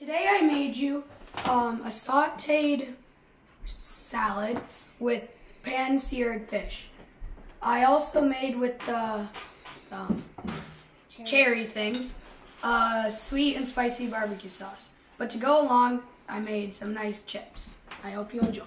Today I made you um, a sauteed salad with pan-seared fish. I also made with the um, cherry things uh, sweet and spicy barbecue sauce. But to go along, I made some nice chips. I hope you enjoy.